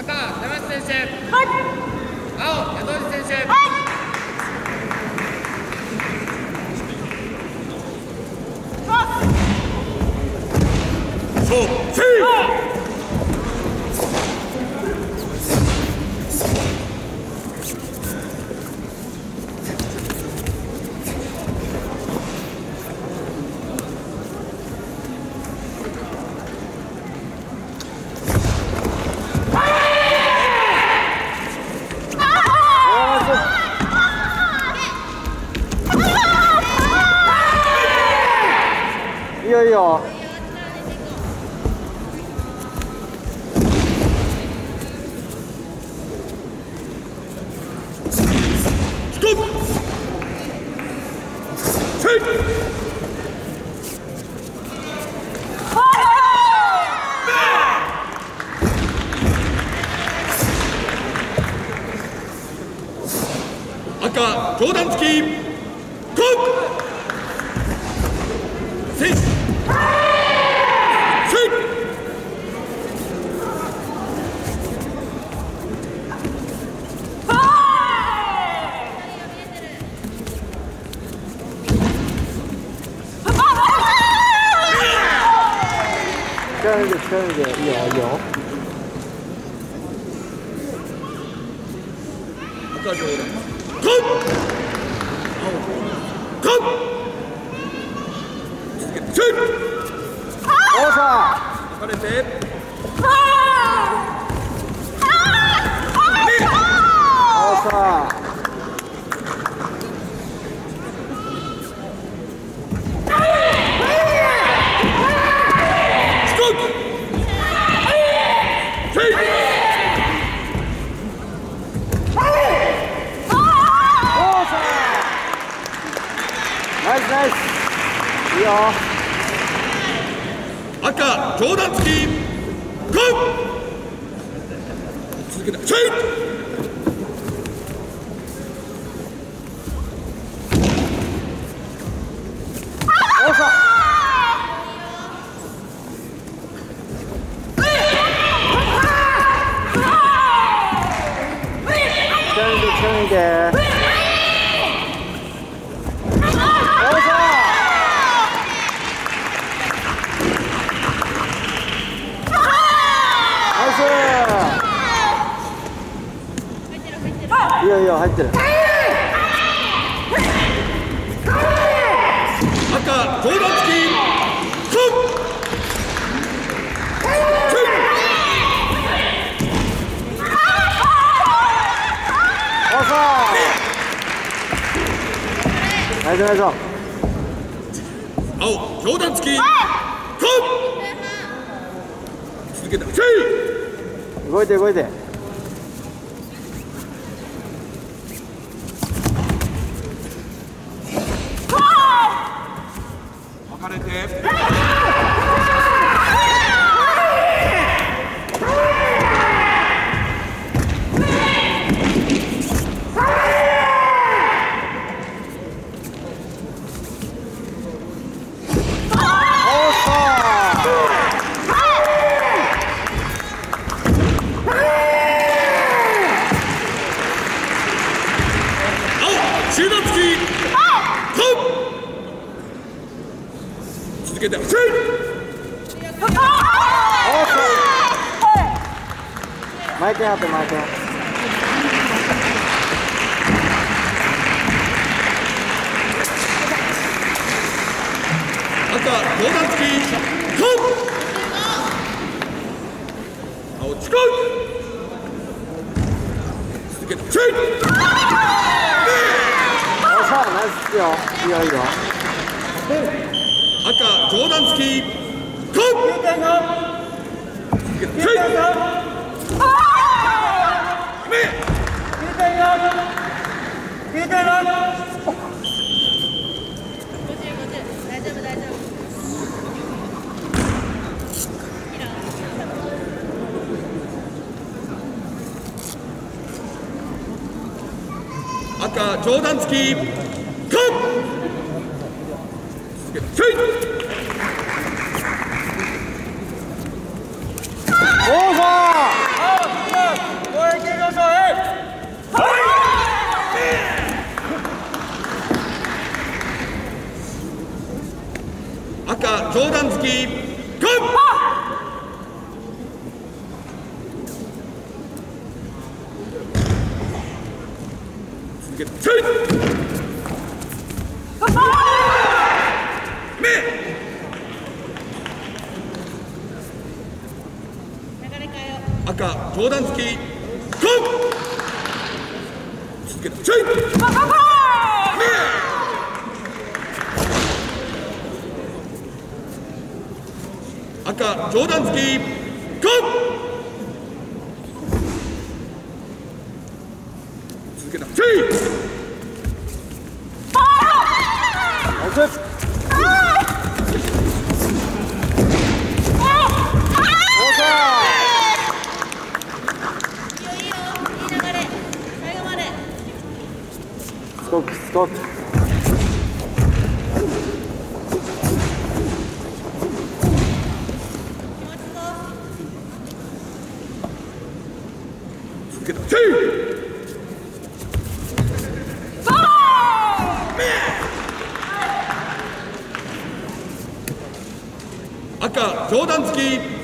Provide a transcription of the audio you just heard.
赤山内選手青宿口選手そうせい。いいよ。いよ赤上段突き。ゴーせいいいよ赤上段ゴーゴー続けてせいおっしゃ分かれて。ナイスナイス。いいよ。赤上段突きゴー。続けてせいおっしゃ力抜いて力抜いておっしゃナイスいいよいいよ入ってる。赤上段突きゴー。おっしゃナイスナイス青上段突き続けて動いて動いて left. 続けて。せい。おっしゃ前剣あって前剣赤上段突きゴー青使う続けてせいおしゃナイスよいいよいいよ赤上段突きゴー続けてせいめ大丈夫大丈夫赤上段突き続けてせいおっしゃ突きゴー続けてチョイ目流れ変えよ赤上段突きゴー続けてチョイ赤上段突きゴー続けてチョイナイストップストップ気持ちと続けてチョイ赤上段突き